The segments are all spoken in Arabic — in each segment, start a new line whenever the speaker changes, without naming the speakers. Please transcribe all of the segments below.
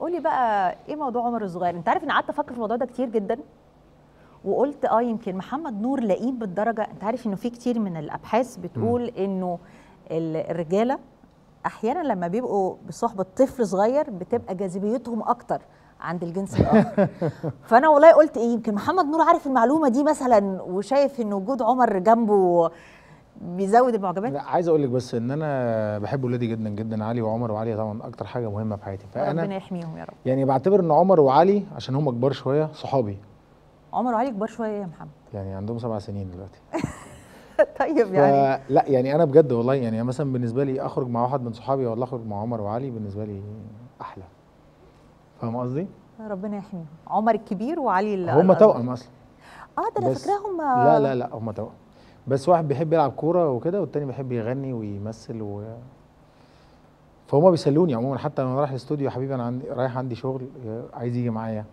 قولي بقى إيه موضوع عمر الصغير؟ أنت عارف إن قعدت أفكر في الموضوع ده كتير جدا وقلت آه يمكن محمد نور لئيم بالدرجة أنت عارف إنه في كتير من الأبحاث بتقول إنه ال- الرجالة أحيانا لما بيبقوا بصحبة طفل صغير بتبقى جاذبيتهم أكتر عند الجنس الآخر. فأنا والله قلت إيه يمكن محمد نور عارف المعلومة دي مثلا وشايف إن وجود عمر جنبه بيزود المعجبات؟
لا عايز أقول لك بس إن أنا بحب ولادي جدا جدا علي وعمر وعلي طبعا أكتر حاجة مهمة في حياتي.
ربنا
فانا
يحميهم يا رب.
يعني بعتبر إن عمر وعلي عشان هم كبار شوية صحابي.
عمر وعلي كبار شوية يا محمد.
يعني عندهم سبع سنين دلوقتي.
طيب يعني.
لا يعني أنا بجد والله يعني مثلا بالنسبة لي أخرج مع واحد من صحابي ولا أخرج مع عمر وعلي بالنسبة لي أحلى. فاهم قصدي؟
ربنا يحميهم. عمر الكبير وعلي
هم. توأم أصلا.
آه ده
أنا
فاكراهم
لا لا لا هم توأم. بس واحد بيحب يلعب كورة وكده والتاني بيحب يغني ويمثل و فهم بيسلوني عموما. حتى لما رايح الاستوديو يا حبيبي أنا عندي رايح عندي شغل عايز يجي معايا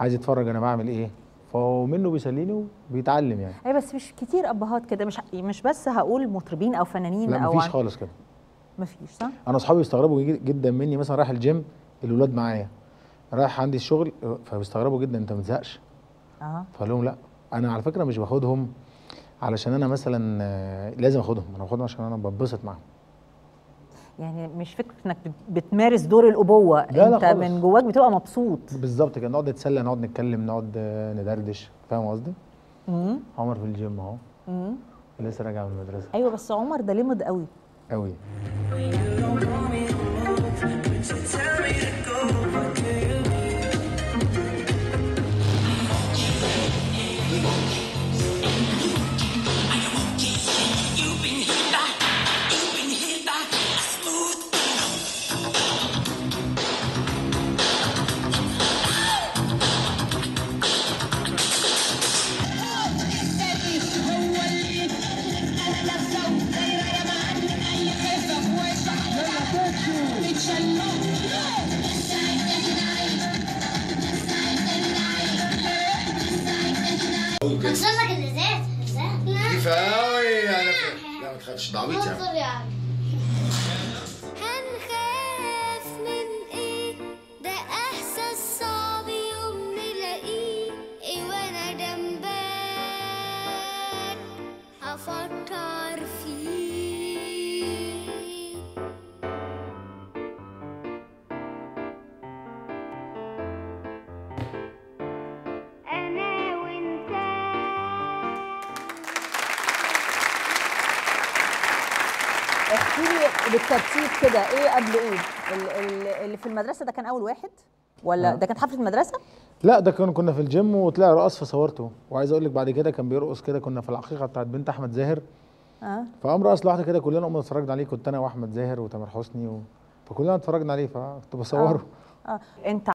عايز يتفرج أنا بعمل إيه. فهو منه بيسليني وبيتعلم يعني.
أي بس مش كتير أبهات كده. مش مش بس هقول مطربين أو فنانين
لا
أو
مفيش
عن-
خالص كده.
مفيش صح؟
أنا أصحابي بيستغربوا جدا مني. مثلا رايح الجيم الولاد معايا. رايح عندي الشغل فبيستغربوا جدا. أنت ما بتزهقش.
آه
فقال لهم لا أنا على فكرة مش باخدهم. علشان أنا مثلا آه، لازم أخدهم. أنا باخدهم عشان أنا بتبسط معاهم.
يعني مش فكرة إنك بت- بتمارس دور الأبوة.
لا
أنت
خالص.
من جواك بتبقى مبسوط.
بالظبط كده. نقعد نتسلى نقعد نتكلم نقعد آه، ندردش. فاهم قصدي؟ عمر في الجيم
أهو.
لسه راجع من المدرسة.
أيوه بس عمر ده لمض قوي.
قوي.
Ferrari! Ja, dat gaat Stammetje.
احكي لي بالترتيب كده إيه قبل إيه؟ ال- ال- اللي في المدرسة ده كان أول واحد؟ ولا
آه.
ده كانت حفلة المدرسة؟
لا ده كان كنا في الجيم وطلع رقص فصورته. وعايز أقول لك بعد كده كان بيرقص كده كنا في العقيقه بتاعت بنت أحمد زاهر.
آه.
فقام رقص لوحده كده كلنا قمنا اتفرجنا عليه كنت أنا وأحمد زاهر وتامر حسني و... فكلنا اتفرجنا عليه فكنت بصوره
آه. أنت